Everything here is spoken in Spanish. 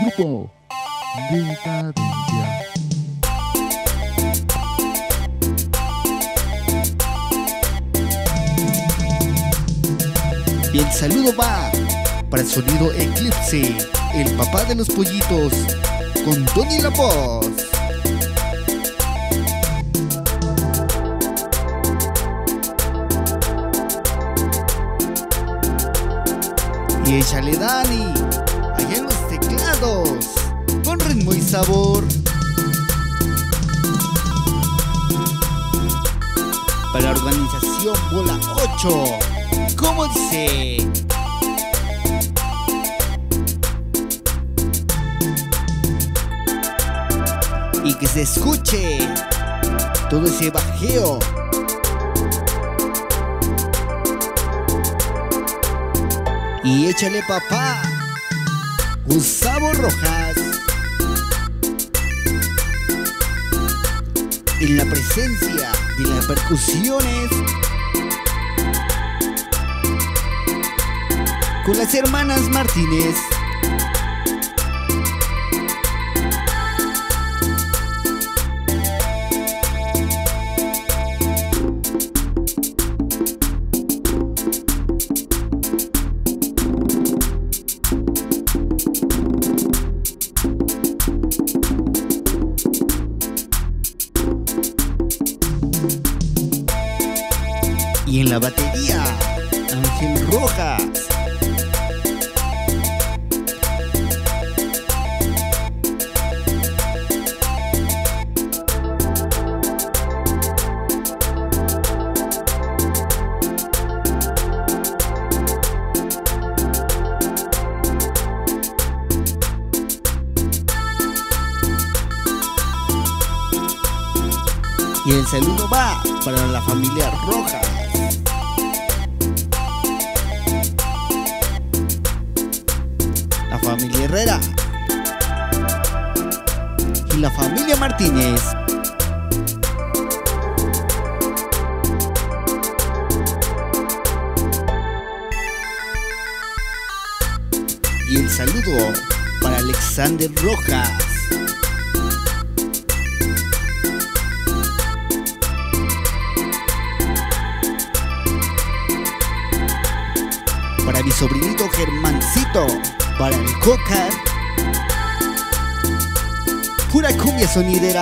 Grupo Decadencia. Y el saludo va para el sonido Eclipse, el papá de los pollitos, con Tony La Voz. Y échale Dani, allá en con ritmo y sabor. Para organización Bola 8, ¿cómo dice? Y que se escuche todo ese bajeo. Y échale papá, Gustavo Rojas. En la presencia de las percusiones con las hermanas Martínez. Y en la batería, Ángel Rojas. Y el saludo va para la familia Rojas. Herrera. Y la familia Martínez. Y el saludo para Alexander Rojas. para mi sobrinito Germancito, बड़न खोखर पूरा खुमिया सोनी दे